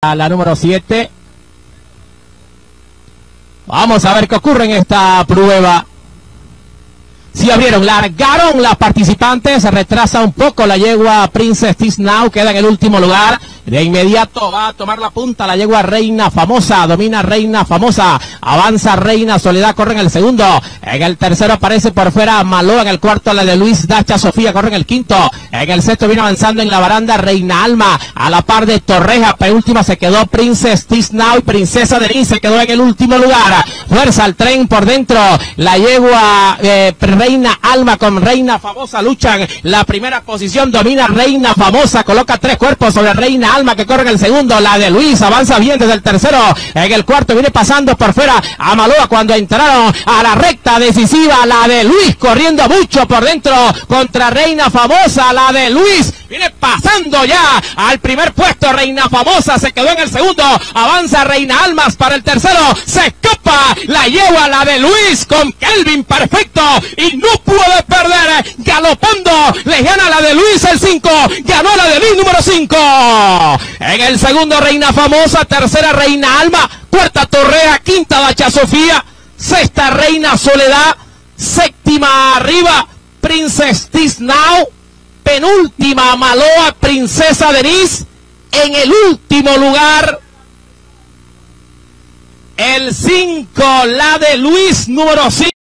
a la número 7. Vamos a ver qué ocurre en esta prueba. Si abrieron, largaron las participantes, se retrasa un poco la yegua Princess This Now, queda en el último lugar. De inmediato va a tomar la punta la yegua Reina Famosa, domina Reina Famosa, avanza Reina Soledad, corre en el segundo. En el tercero aparece por fuera Maló, en el cuarto la de Luis Dacha Sofía, corre en el quinto. En el sexto viene avanzando en la baranda Reina Alma, a la par de Torreja, última se quedó Princess This Now y Princesa Denise se quedó en el último lugar. Fuerza al tren por dentro, la yegua eh, Reina Alma con Reina Famosa luchan. La primera posición, domina Reina Famosa, coloca tres cuerpos sobre Reina Alma que corre en el segundo, la de Luis avanza bien desde el tercero, en el cuarto viene pasando por fuera a Maloa cuando entraron a la recta decisiva, la de Luis corriendo mucho por dentro contra Reina Famosa, la de Luis viene ya al primer puesto, Reina Famosa se quedó en el segundo, avanza Reina Almas para el tercero, se escapa, la lleva la de Luis con Kelvin perfecto. Y no puede perder, galopando, le gana la de Luis el 5, ganó la de Luis número 5. En el segundo Reina Famosa, tercera Reina Alma, cuarta Torrea, quinta Dacha Sofía, sexta Reina Soledad, séptima arriba Princess Now, penúltima Maloa Princesa Denise, en el último lugar el 5, la de Luis número 5.